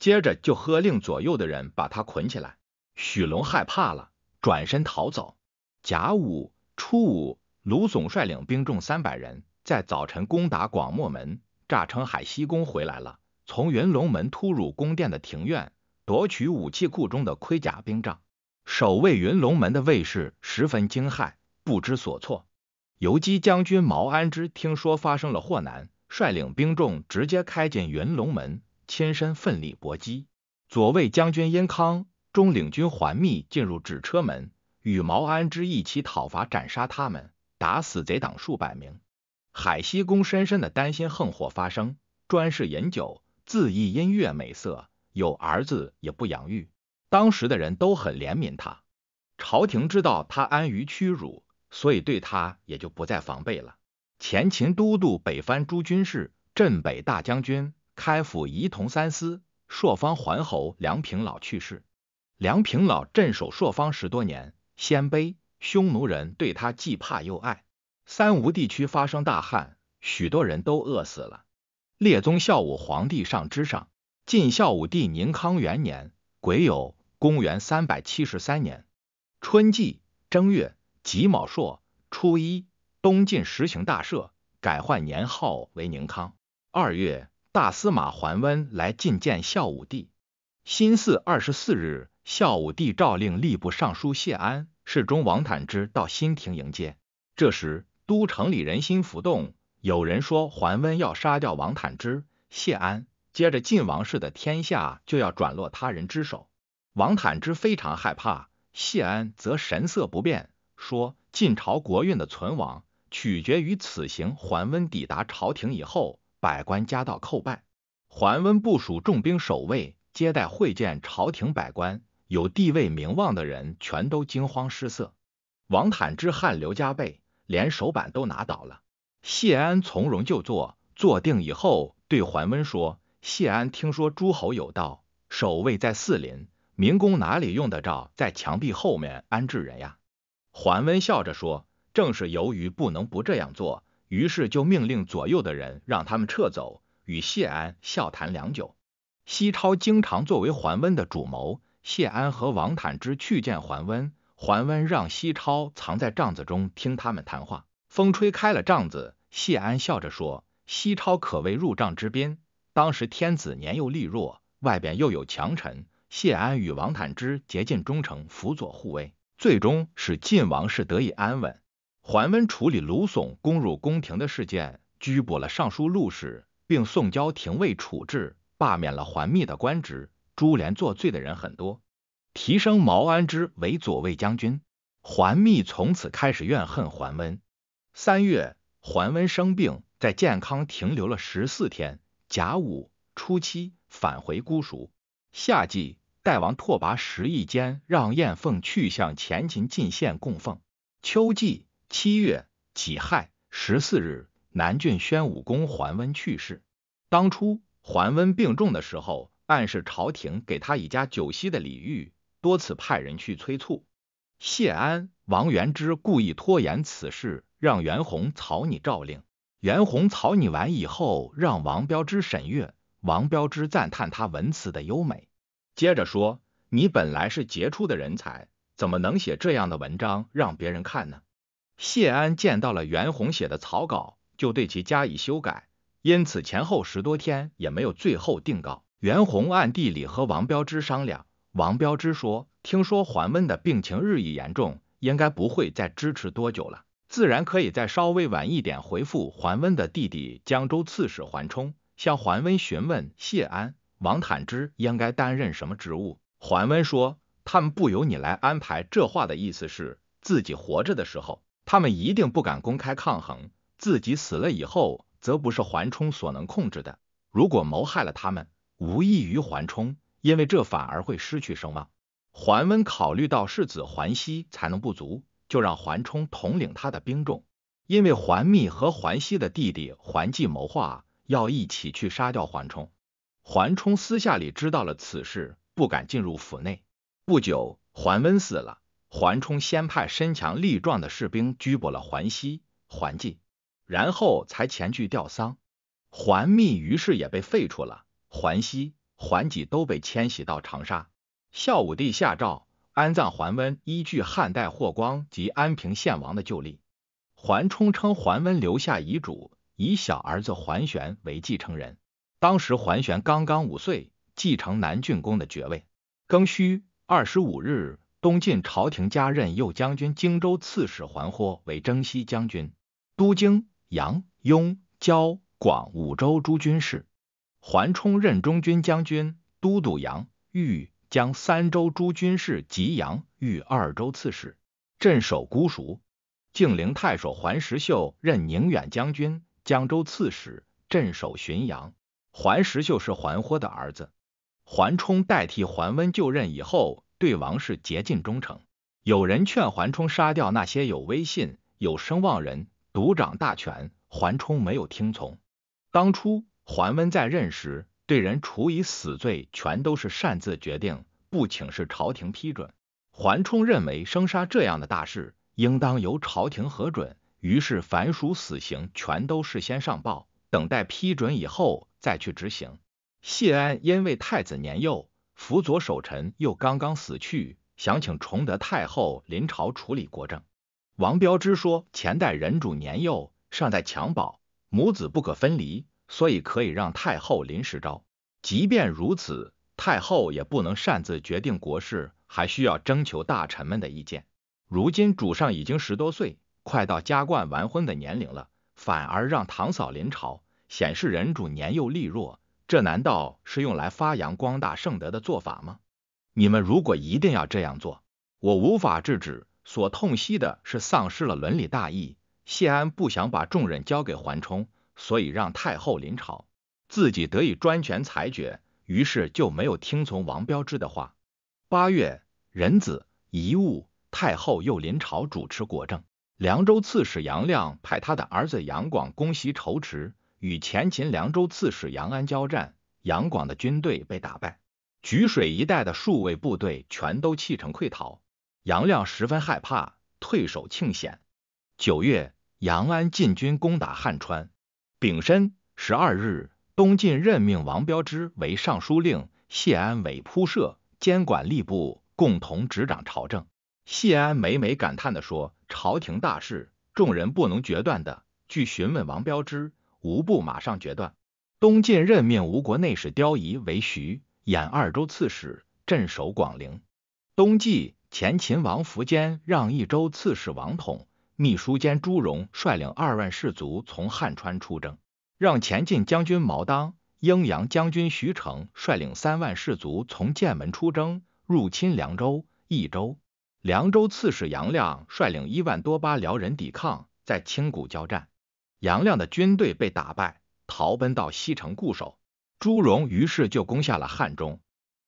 接着就喝令左右的人把他捆起来。许龙害怕了，转身逃走。甲午初五，卢总率领兵众三百人，在早晨攻打广漠门，诈称海西宫回来了，从云龙门突入宫殿的庭院。夺取武器库中的盔甲兵杖，守卫云龙门的卫士十分惊骇，不知所措。游击将军毛安之听说发生了祸难，率领兵众直接开进云龙门，亲身奋力搏击。左卫将军殷康、中领军桓密进入纸车门，与毛安之一起讨伐，斩杀他们，打死贼党数百名。海西公深深的担心横祸发生，专事饮酒，恣意音乐美色。有儿子也不养育，当时的人都很怜悯他。朝廷知道他安于屈辱，所以对他也就不再防备了。前秦都督北藩诸军事、镇北大将军、开府仪同三司、朔方桓侯梁平老去世。梁平老镇守朔方十多年，鲜卑、匈奴人对他既怕又爱。三吴地区发生大旱，许多人都饿死了。列宗孝武皇帝上之上。晋孝武帝宁康元年癸酉，公元三百七十三年春季正月己卯朔初一，东晋实行大赦，改换年号为宁康。二月，大司马桓温来觐见孝武帝。辛巳二十四日，孝武帝诏令吏部尚书谢安、侍中王坦之到新亭迎接。这时，都城里人心浮动，有人说桓温要杀掉王坦之、谢安。接着晋王室的天下就要转落他人之手，王坦之非常害怕，谢安则神色不变，说晋朝国运的存亡取决于此行桓温抵达朝廷以后，百官夹道叩拜。桓温部署重兵守卫，接待会见朝廷百官，有地位名望的人全都惊慌失色。王坦之汗流浃背，连手板都拿倒了。谢安从容就坐，坐定以后对桓温说。谢安听说诸侯有道，守卫在四邻，民工哪里用得着在墙壁后面安置人呀？桓温笑着说：“正是由于不能不这样做，于是就命令左右的人让他们撤走，与谢安笑谈良久。”西超经常作为桓温的主谋，谢安和王坦之去见桓温，桓温让西超藏在帐子中听他们谈话。风吹开了帐子，谢安笑着说：“西超可谓入帐之宾。”当时天子年幼力弱，外边又有强臣，谢安与王坦之竭尽忠诚，辅佐护卫，最终使晋王室得以安稳。桓温处理卢耸攻入宫廷的事件，拘捕了尚书陆氏，并送交廷尉处置，罢免了桓密的官职，株连作罪的人很多，提升毛安之为左卫将军。桓密从此开始怨恨桓温。三月，桓温生病，在健康停留了十四天。甲午初七返回姑熟。夏季，代王拓跋十亿间让燕凤去向前秦进献供奉。秋季七月己亥十四日，南郡宣武公桓温去世。当初桓温病重的时候，暗示朝廷给他一家酒席的礼遇，多次派人去催促。谢安、王元之故意拖延此事，让袁弘草拟诏令。袁弘草拟完以后，让王彪之审阅。王彪之赞叹他文辞的优美，接着说：你本来是杰出的人才，怎么能写这样的文章让别人看呢？谢安见到了袁弘写的草稿，就对其加以修改，因此前后十多天也没有最后定稿。袁弘暗地里和王标之商量，王标之说，听说桓温的病情日益严重，应该不会再支持多久了，自然可以再稍微晚一点回复桓温的弟弟江州刺史桓冲，向桓温询问谢安、王坦之应该担任什么职务。桓温说，他们不由你来安排，这话的意思是自己活着的时候。他们一定不敢公开抗衡，自己死了以后，则不是桓冲所能控制的。如果谋害了他们，无异于桓冲，因为这反而会失去声望。桓温考虑到世子桓熙才能不足，就让桓冲统领他的兵众。因为桓密和桓熙的弟弟桓济谋划要一起去杀掉桓冲，桓冲私下里知道了此事，不敢进入府内。不久，桓温死了。桓冲先派身强力壮的士兵拘捕了桓熙、桓济，然后才前去吊丧。桓密于是也被废除了，桓熙、桓济都被迁徙到长沙。孝武帝下诏安葬桓温，依据汉代霍光及安平献王的旧例。桓冲称桓温留下遗嘱，以小儿子桓玄为继承人。当时桓玄刚刚五岁，继承南郡公的爵位。庚戌二十五日。东晋朝廷加任右将军、荆州刺史桓豁为征西将军，都京、阳、雍、交、广五州诸军事。桓冲任中军将军、都督杨、豫、江三州诸军事及阳、豫二州刺史，镇守姑熟。晋陵太守桓石秀任宁远将军、江州刺史，镇守浔阳。桓石秀是桓豁的儿子。桓冲代替桓温就任以后。对王室竭尽忠诚。有人劝桓冲杀掉那些有威信、有声望人，独掌大权。桓冲没有听从。当初桓温在任时，对人处以死罪，全都是擅自决定，不请示朝廷批准。桓冲认为生杀这样的大事，应当由朝廷核准，于是凡属死刑，全都事先上报，等待批准以后再去执行。谢安因为太子年幼。辅佐守臣又刚刚死去，想请崇德太后临朝处理国政。王彪之说，前代人主年幼，尚在襁褓，母子不可分离，所以可以让太后临时招。即便如此，太后也不能擅自决定国事，还需要征求大臣们的意见。如今主上已经十多岁，快到加冠完婚的年龄了，反而让堂嫂临朝，显示人主年幼力弱。这难道是用来发扬光大圣德的做法吗？你们如果一定要这样做，我无法制止。所痛惜的是丧失了伦理大义。谢安不想把重任交给桓冲，所以让太后临朝，自己得以专权裁决，于是就没有听从王彪之的话。八月，壬子遗物，太后又临朝主持国政。凉州刺史杨亮派他的儿子杨广攻袭仇池。与前秦凉州刺史杨安交战，杨广的军队被打败，沮水一带的数位部队全都弃城溃逃，杨亮十分害怕，退守庆县。九月，杨安进军攻打汉川。丙申，十二日，东晋任命王彪之为尚书令，谢安为铺设，监管吏部，共同执掌朝政。谢安每每感叹地说：“朝廷大事，众人不能决断的，据询问王彪之。”无不马上决断。东晋任命吴国内史刁仪为徐兖二州刺史，镇守广陵。冬季，前秦王苻坚让益州刺史王统、秘书监朱荣率领二万士卒从汉川出征，让前进将军毛当、鹰扬将军徐成率领三万士卒从剑门出征，入侵凉州、益州。凉州刺史杨亮率领一万多巴辽人抵抗，在青谷交战。杨亮的军队被打败，逃奔到西城固守。朱荣于是就攻下了汉中。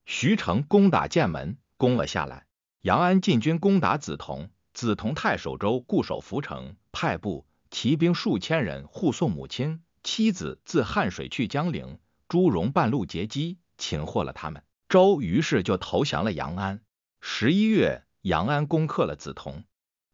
徐成攻打剑门，攻了下来。杨安进军攻打梓潼，梓潼太守周固守涪城，派部骑兵数千人护送母亲、妻子自汉水去江陵。朱荣半路截击，擒获了他们。周于是就投降了杨安。十一月，杨安攻克了梓潼。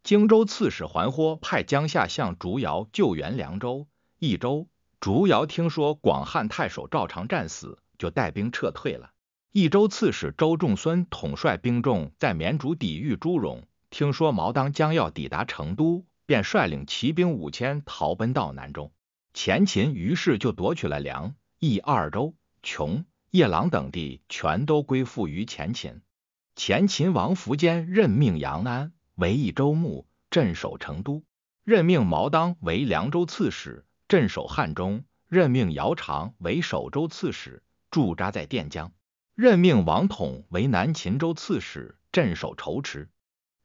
荆州刺史桓豁派江夏相竹瑶救援凉州、益州。竹瑶听说广汉太守赵常战死，就带兵撤退了。益州刺史周仲孙统帅兵众在绵竹抵御朱荣，听说毛当将要抵达成都，便率领骑兵五千逃奔到南中。前秦于是就夺取了梁、益二州，琼、夜郎等地全都归附于前秦。前秦王苻坚任命杨安为益州牧，镇守成都；任命毛当为凉州刺史，镇守汉中；任命姚长为守州刺史，驻扎在垫江；任命王统为南秦州刺史，镇守仇池。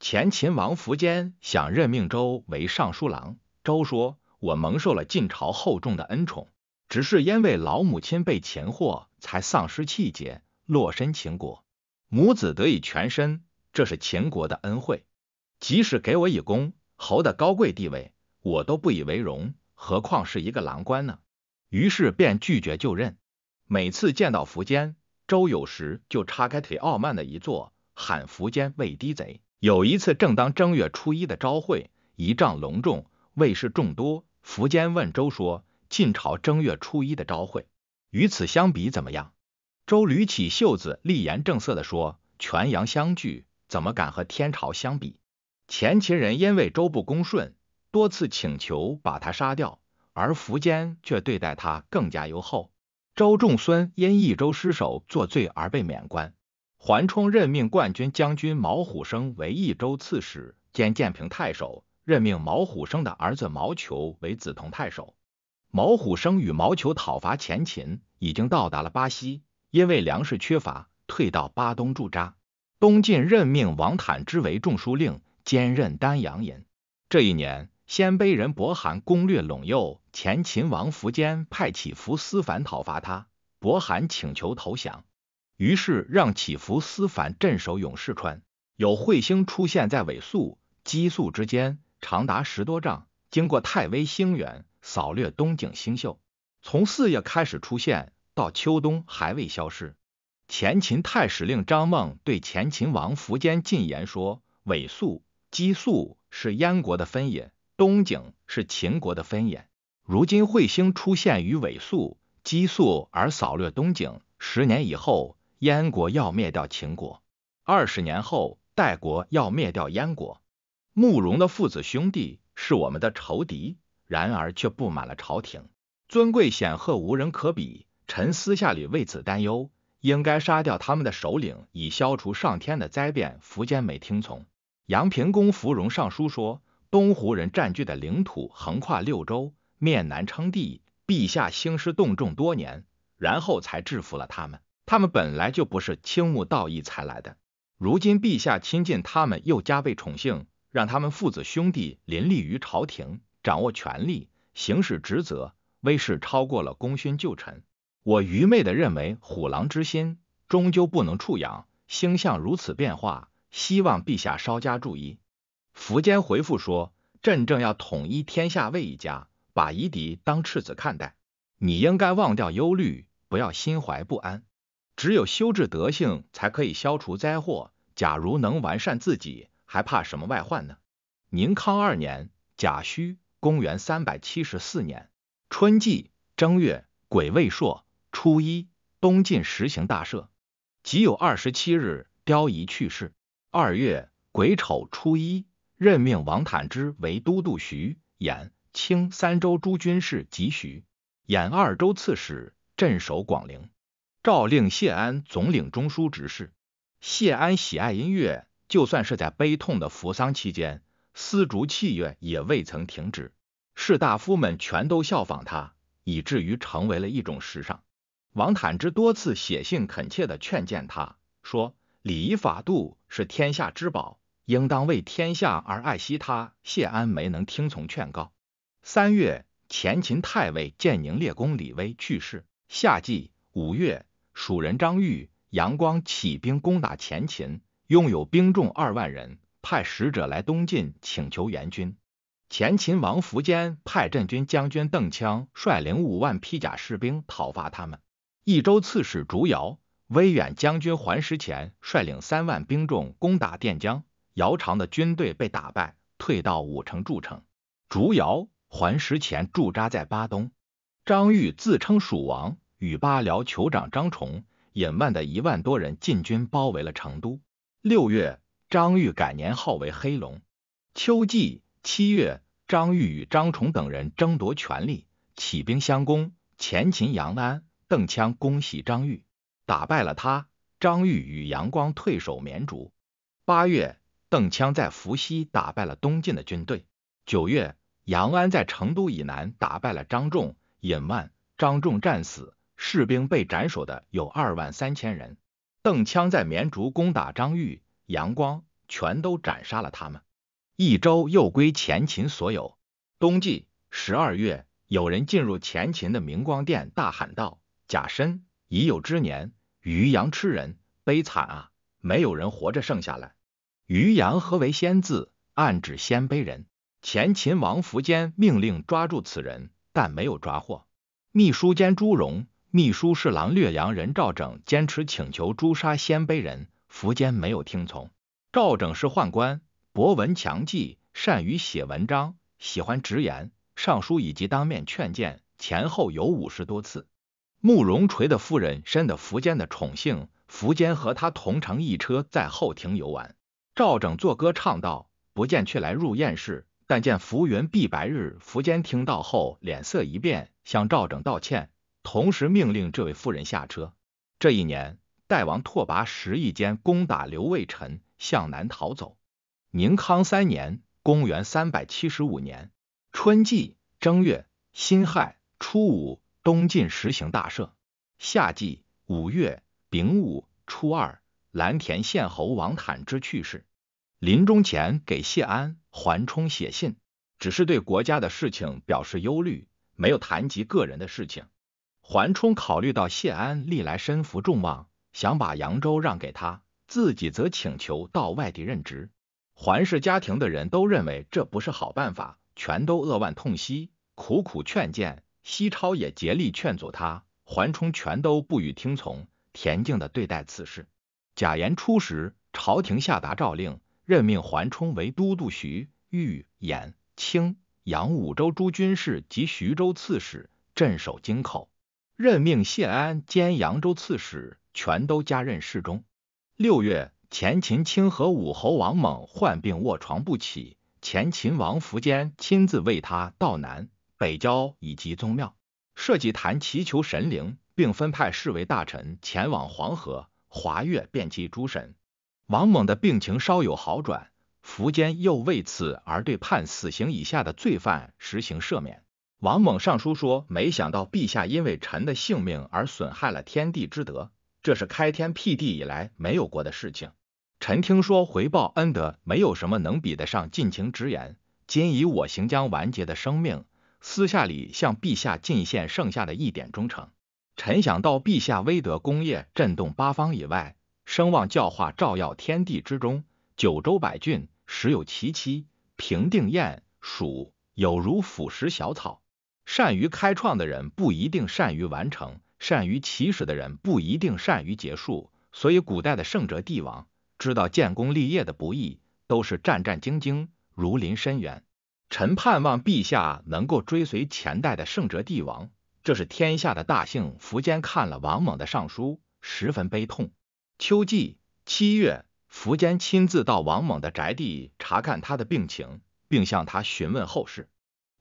前秦王苻坚想任命周为尚书郎，周说：“我蒙受了晋朝厚重的恩宠，只是因为老母亲被擒获，才丧失气节，落身秦国。”母子得以全身，这是秦国的恩惠。即使给我以功侯的高贵地位，我都不以为荣，何况是一个郎官呢？于是便拒绝就任。每次见到苻坚，周有时就叉开腿傲慢的一坐，喊苻坚为低贼。有一次正当正月初一的朝会，仪仗隆重，卫士众多。苻坚问周说：“晋朝正月初一的朝会，与此相比怎么样？”周捋起袖子，厉言正色地说：“全阳相聚，怎么敢和天朝相比？”前秦人因为周不恭顺，多次请求把他杀掉，而苻坚却对待他更加优厚。周仲孙因益州失守作罪而被免官。桓冲任命冠军将军毛虎生为益州刺史兼建平太守，任命毛虎生的儿子毛球为梓潼太守。毛虎生与毛球讨伐前秦，已经到达了巴西。因为粮食缺乏，退到巴东驻扎。东晋任命王坦之为中书令，兼任丹阳尹。这一年，鲜卑人伯罕攻略陇右，前秦王苻坚派乞伏思凡讨伐他，伯罕请求投降，于是让乞伏思反镇守永世川。有彗星出现在尾宿、基宿之间，长达十多丈，经过太微星源，扫掠东景星宿。从四月开始出现。到秋冬还未消失。前秦太史令张孟对前秦王苻坚进言说：“尾宿、姬宿是燕国的分野，东景是秦国的分野。如今彗星出现于尾宿、姬宿而扫掠东景，十年以后，燕国要灭掉秦国；二十年后，代国要灭掉燕国。慕容的父子兄弟是我们的仇敌，然而却布满了朝廷，尊贵显赫，无人可比。”臣私下里为此担忧，应该杀掉他们的首领，以消除上天的灾变。苻坚没听从。阳平公芙蓉上书说，东胡人占据的领土横跨六州，面南称帝，陛下兴师动众多年，然后才制服了他们。他们本来就不是倾慕道义才来的，如今陛下亲近他们，又加倍宠幸，让他们父子兄弟林立于朝廷，掌握权力，行使职责，威势超过了功勋旧臣。我愚昧的认为，虎狼之心终究不能畜养，星象如此变化，希望陛下稍加注意。苻坚回复说：“朕正要统一天下魏一家，把夷狄当赤子看待。你应该忘掉忧虑，不要心怀不安。只有修治德性，才可以消除灾祸。假如能完善自己，还怕什么外患呢？”宁康二年甲戌，公元三百七十四年春季正月，癸未朔。初一，东晋实行大赦，即有二十七日，刁仪去世。二月癸丑初一，任命王坦之为都督徐、兖、青三州诸军事及徐、兖二州刺史，镇守广陵。诏令谢安总领中书执事。谢安喜爱音乐，就算是在悲痛的扶丧期间，丝竹器乐也未曾停止。士大夫们全都效仿他，以至于成为了一种时尚。王坦之多次写信恳切的劝谏他，说礼仪法度是天下之宝，应当为天下而爱惜它。谢安没能听从劝告。三月，前秦太尉建宁列公李威去世。夏季五月，蜀人张玉、杨光起兵攻打前秦，拥有兵众二万人，派使者来东晋请求援军。前秦王苻坚派镇军将军邓羌率领五万披甲士兵讨伐他们。益州刺史烛瑶、威远将军桓石虔率领三万兵众攻打垫江，姚长的军队被打败，退到武城筑城。烛瑶、桓石虔驻扎在巴东。张玉自称蜀王，与巴辽酋长张崇、尹万的一万多人进军包围了成都。六月，张玉改年号为黑龙。秋季七月，张玉与张崇等人争夺权力，起兵相攻。前秦杨安、邓羌攻袭张玉，打败了他。张玉与杨光退守绵竹。八月，邓羌在伏羲打败了东晋的军队。九月，杨安在成都以南打败了张仲、尹万，张仲战死。士兵被斩首的有二万三千人，邓羌在绵竹攻打张玉、杨光，全都斩杀了他们。益州又归前秦所有。冬季十二月，有人进入前秦的明光殿，大喊道：“甲申已有之年，渔阳吃人，悲惨啊！没有人活着剩下来。渔阳何为先字？暗指鲜卑人。前秦王苻坚命令抓住此人，但没有抓获。秘书监朱荣。”秘书侍郎略阳人赵整坚持请求诛杀鲜卑人，苻坚没有听从。赵整是宦官，博闻强记，善于写文章，喜欢直言，上书以及当面劝谏，前后有五十多次。慕容垂的夫人深得苻坚的宠幸，苻坚和他同乘一车在后庭游玩。赵整作歌唱道：“不见却来入宴室，但见浮云蔽白日。”苻坚听到后脸色一变，向赵整道歉。同时命令这位妇人下车。这一年，代王拓跋十亿间攻打刘卫臣，向南逃走。宁康三年（公元三百七十五年）春季正月辛亥初五，东晋实行大赦。夏季五月丙午初二，蓝田县侯王坦之去世。临终前给谢安、桓冲写信，只是对国家的事情表示忧虑，没有谈及个人的事情。桓冲考虑到谢安历来身负众望，想把扬州让给他，自己则请求到外地任职。桓氏家庭的人都认为这不是好办法，全都扼腕痛惜，苦苦劝谏。西超也竭力劝阻他，桓冲全都不予听从，恬静的对待此事。贾言初时，朝廷下达诏令，任命桓冲为都督徐、豫、兖、青、扬五州诸军事及徐州刺史，镇守京口。任命谢安兼扬州刺史，全都加任侍中。六月，前秦清河武侯王猛患病卧床不起，前秦王苻坚亲自为他道南、北郊以及宗庙，设祭坛祈求神灵，并分派侍卫大臣前往黄河、华岳遍祭诸神。王猛的病情稍有好转，苻坚又为此而对判死刑以下的罪犯实行赦免。王猛上书说：“没想到陛下因为臣的性命而损害了天地之德，这是开天辟地以来没有过的事情。臣听说回报恩德，没有什么能比得上尽情直言。今以我行将完结的生命，私下里向陛下进献剩下的一点忠诚。臣想到陛下威德功业震动八方以外，声望教化照耀天地之中，九州百郡时有其妻，平定燕蜀，有如腐蚀小草。”善于开创的人不一定善于完成，善于起始的人不一定善于结束。所以，古代的圣哲帝王知道建功立业的不易，都是战战兢兢，如临深渊。臣盼望陛下能够追随前代的圣哲帝王，这是天下的大幸。苻坚看了王猛的上书，十分悲痛。秋季七月，苻坚亲自到王猛的宅地查看他的病情，并向他询问后事。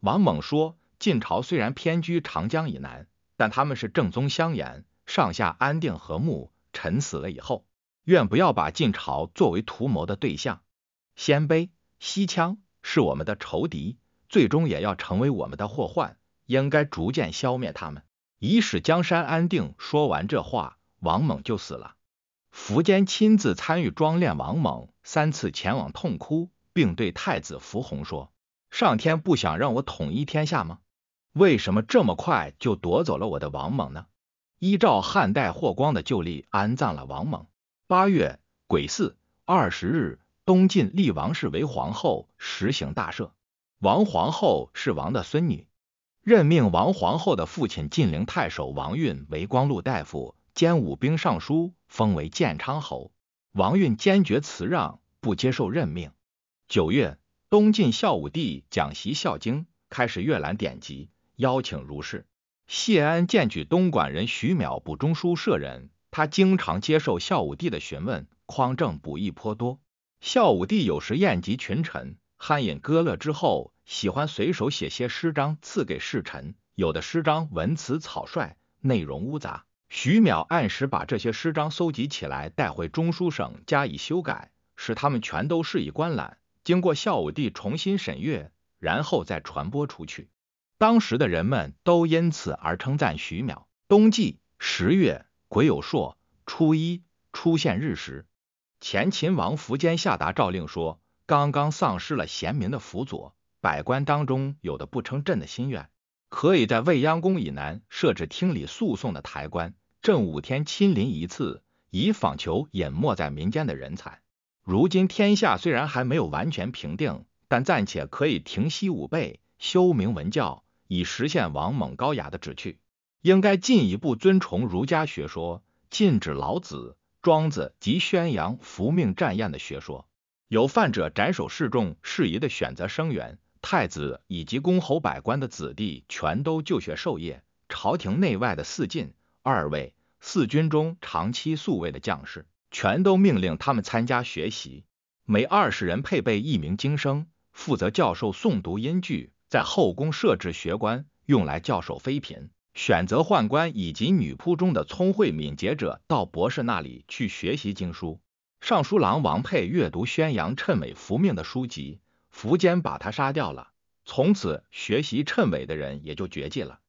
王猛说。晋朝虽然偏居长江以南，但他们是正宗乡颜，上下安定和睦。臣死了以后，愿不要把晋朝作为图谋的对象。鲜卑、西羌是我们的仇敌，最终也要成为我们的祸患，应该逐渐消灭他们，以使江山安定。说完这话，王猛就死了。苻坚亲自参与装殓王猛，三次前往痛哭，并对太子苻弘说：“上天不想让我统一天下吗？”为什么这么快就夺走了我的王猛呢？依照汉代霍光的旧例，安葬了王猛。八月癸巳二十日，东晋立王氏为皇后，实行大赦。王皇后是王的孙女，任命王皇后的父亲晋陵太守王运为光禄大夫兼武兵尚书，封为建昌侯。王运坚决辞让，不接受任命。九月，东晋孝武帝讲习《孝经》，开始阅览典籍。邀请如是。谢安荐举东莞人徐邈补中书舍人，他经常接受孝武帝的询问，匡正补益颇多。孝武帝有时宴集群臣，酣饮歌乐之后，喜欢随手写些诗章赐给侍臣。有的诗章文辞草率，内容污杂，徐邈按时把这些诗章搜集起来，带回中书省加以修改，使他们全都适宜观览。经过孝武帝重新审阅，然后再传播出去。当时的人们都因此而称赞徐邈。冬季十月癸酉朔初一出现日食。前秦王苻坚下达诏令说，刚刚丧失了贤明的辅佐，百官当中有的不称朕的心愿，可以在未央宫以南设置听理诉讼的台官，朕五天亲临一次，以访求隐没在民间的人才。如今天下虽然还没有完全平定，但暂且可以停息武备，修明文教。以实现王猛高雅的旨趣，应该进一步尊崇儒家学说，禁止老子、庄子及宣扬服命战宴的学说。有犯者斩首示众，适宜的选择生源。太子以及公侯百官的子弟全都就学授业。朝廷内外的四进、二位、四军中长期宿卫的将士，全都命令他们参加学习。每二十人配备一名经生，负责教授诵读音句。在后宫设置学官，用来教授妃嫔，选择宦官以及女仆中的聪慧敏捷者，到博士那里去学习经书。尚书郎王佩阅读宣扬谶纬服命的书籍，苻坚把他杀掉了。从此，学习谶纬的人也就绝迹了。